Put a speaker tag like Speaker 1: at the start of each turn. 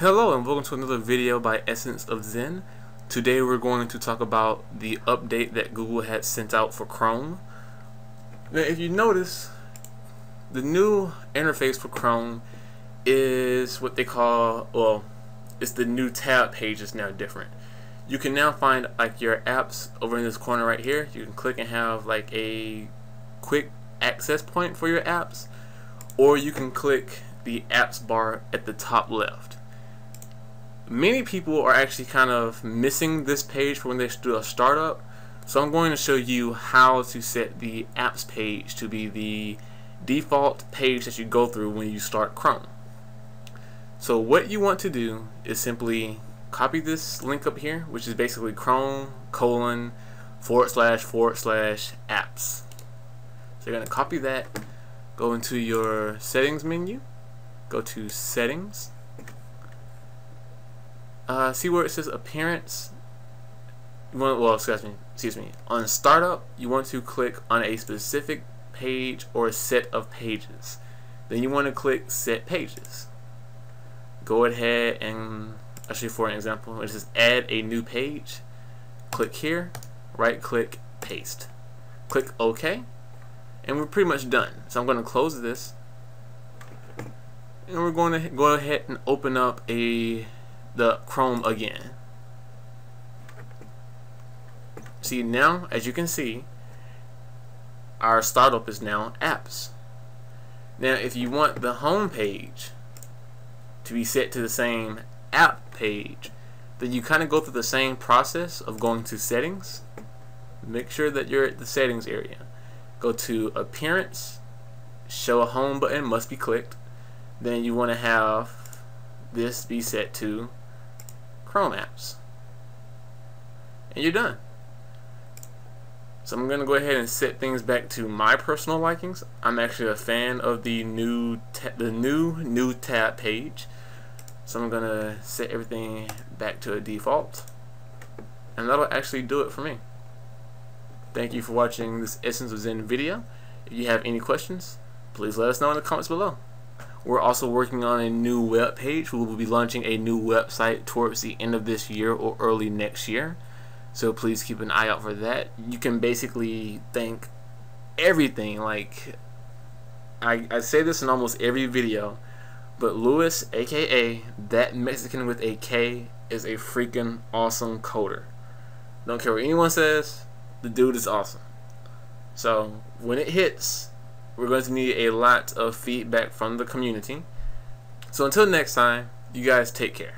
Speaker 1: Hello and welcome to another video by Essence of Zen. Today we're going to talk about the update that Google had sent out for Chrome. Now if you notice, the new interface for Chrome is what they call, well, it's the new tab page is now different. You can now find like your apps over in this corner right here. You can click and have like a quick access point for your apps or you can click the apps bar at the top left many people are actually kind of missing this page for when they do a startup. So I'm going to show you how to set the apps page to be the default page that you go through when you start Chrome. So what you want to do is simply copy this link up here, which is basically Chrome colon forward slash forward slash apps. So you're going to copy that, go into your settings menu, go to settings, uh, see where it says appearance? Well excuse me excuse me. On startup you want to click on a specific page or set of pages. Then you want to click set pages. Go ahead and actually for an example it says add a new page. Click here. Right click paste. Click OK. And we're pretty much done. So I'm going to close this. And we're going to go ahead and open up a the Chrome again. See now, as you can see, our startup is now apps. Now if you want the home page to be set to the same app page, then you kind of go through the same process of going to settings. Make sure that you're at the settings area. Go to appearance, show a home button must be clicked. Then you want to have this be set to Chrome apps. And you're done. So I'm going to go ahead and set things back to my personal likings. I'm actually a fan of the new the new new tab page. So I'm going to set everything back to a default. And that'll actually do it for me. Thank you for watching this Essence of Zen video. If you have any questions, please let us know in the comments below. We're also working on a new web page. We will be launching a new website towards the end of this year or early next year. So please keep an eye out for that. You can basically thank everything. Like I, I say this in almost every video, but Lewis, aka that Mexican with a K, is a freaking awesome coder. Don't care what anyone says, the dude is awesome. So when it hits, we're going to need a lot of feedback from the community. So until next time, you guys take care.